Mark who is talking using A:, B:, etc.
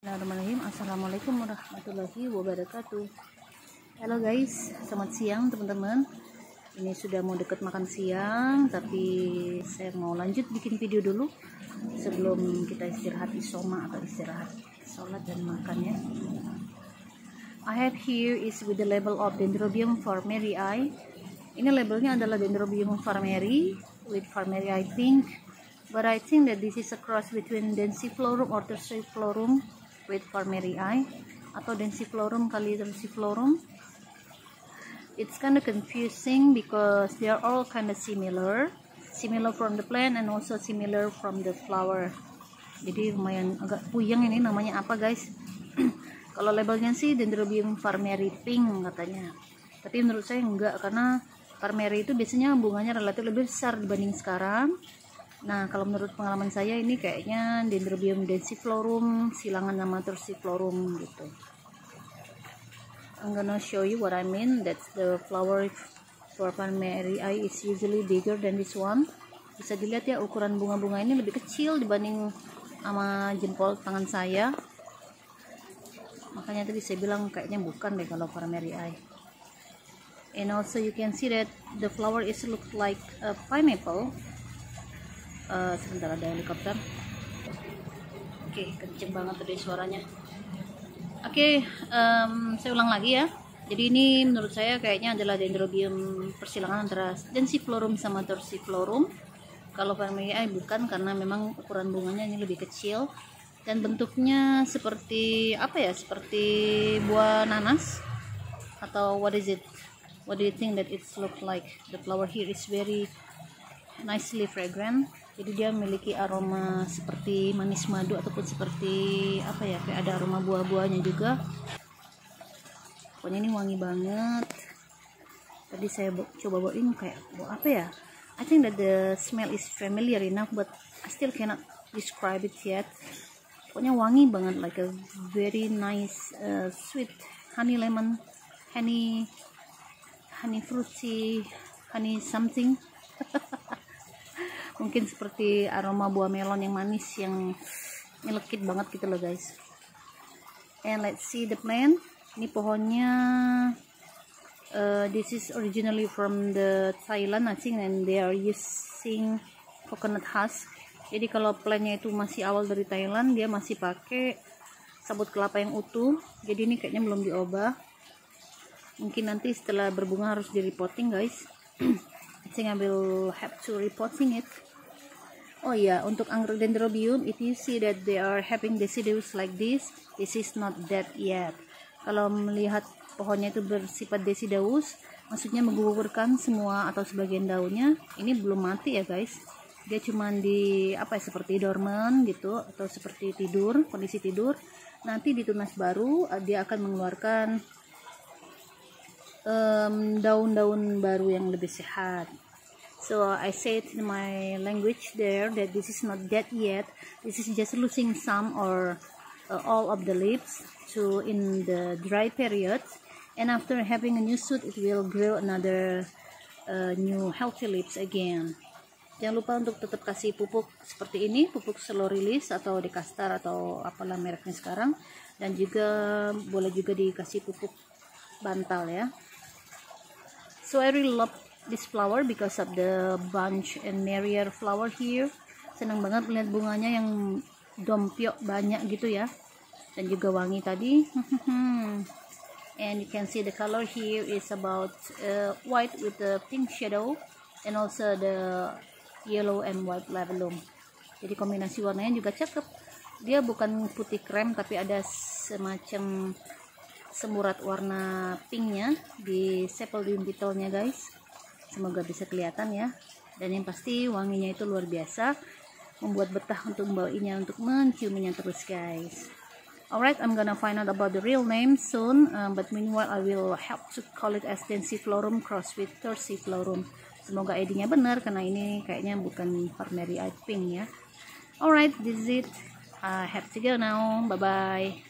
A: Bismillahirrahmanirrahim. Assalamualaikum warahmatullahi wabarakatuh. Halo guys Selamat siang teman-teman. Ini sudah mau deket makan siang Tapi saya mau lanjut bikin video dulu Sebelum kita istirahat isoma Atau istirahat sholat dan makan ya. I have here is with the label of Dendrobium farmerii Ini labelnya adalah Dendrobium farmeri With farmerii pink. But I think that this is a cross between Densiflorum or Tertiiflorum with Farmerii atau Densiflorum kali Tertiiflorum it's kind of confusing because they are all kind of similar. Similar from the plant and also similar from the flower. Jadi lumayan agak puyeng ini namanya apa guys? Kalau labelnya sih Dendrobium farmeri pink katanya. Tapi menurut saya enggak karena farmeri itu biasanya bunganya relatif lebih besar dibanding sekarang Nah, kalau menurut pengalaman saya ini kayaknya Dendrobium densiflorum, silangan nama Terciflorum gitu. I'm gonna show you what I mean. That's the flower for Palmerii is usually bigger than this one. Bisa dilihat ya ukuran bunga-bunga ini lebih kecil dibanding sama jempol tangan saya. Makanya tadi saya bilang kayaknya bukan deh kalau Palmerii. And also you can see that the flower is look like a pineapple uh, sebentar ada helikopter. Oke okay, kenceng banget tadi suaranya. Oke okay, um, saya ulang lagi ya. Jadi ini menurut saya kayaknya adalah dendrobium persilangan antara densiflorum sama torsiflorum kalau Parmelia bukan karena memang ukuran bunganya ini lebih kecil. Dan bentuknya seperti apa ya seperti buah nanas? Atau what is it? What do you think that it's look like? The flower here is very nicely fragrant jadi dia memiliki aroma seperti manis madu ataupun seperti apa ya kayak ada aroma buah-buahnya juga. Pokoknya ini wangi banget. Tadi saya coba bawain kayak buah apa ya? I think that the smell is familiar enough but I still cannot describe it yet. Pokoknya wangi banget like a very nice uh, sweet honey lemon honey honey fruity honey something mungkin seperti aroma buah melon yang manis yang nyelekit banget gitu loh guys. And let's see the plant. Ini pohonnya uh, this is originally from the Thailand I think and they are using coconut husk. Jadi kalau plantnya itu masih awal dari Thailand dia masih pakai sabut kelapa yang utuh. Jadi ini kayaknya belum diubah. Mungkin nanti setelah berbunga harus di repotting guys. I think I will have to repotting it Oh ya, untuk anggrek dendrobium, if you see that they are having deciduous like this, this is not dead yet. Kalau melihat pohonnya itu bersifat deciduous, maksudnya menggugurkan semua atau sebagian daunnya, ini belum mati ya guys. Dia cuma di apa ya seperti dormant gitu atau seperti tidur, kondisi tidur. Nanti di tunas baru dia akan mengeluarkan daun-daun um, baru yang lebih sehat so I said in my language there that this is not dead yet. This is just losing some or uh, all of the leaves to in the dry period. And after having a new shoot it will grow another uh, new healthy leaves again. Jangan lupa untuk tetap kasih pupuk seperti ini pupuk slow release atau dekastar atau apalah mereknya sekarang. Dan juga boleh juga dikasih pupuk bantal ya. So I really love this flower because of the bunch and merrier flower here. Senang banget melihat bunganya yang dompiok banyak gitu ya. Dan juga wangi tadi. And you can see the color here is about uh, white with the pink shadow and also the yellow and white labellum jadi kombinasi warnanya juga cakep. Dia bukan putih krem tapi ada semacam semurat warna pinknya di sepal petalnya guys semoga bisa kelihatan ya. Dan yang pasti wanginya itu luar biasa membuat betah untuk membawainya untuk menciuminya terus guys. Alright I'm gonna find out about the real name soon um, but meanwhile I will help to call it as densiflorum cross with terciflorum semoga ID-nya benar karena ini kayaknya bukan primary pink ya alright this is it. I have to go now. Bye bye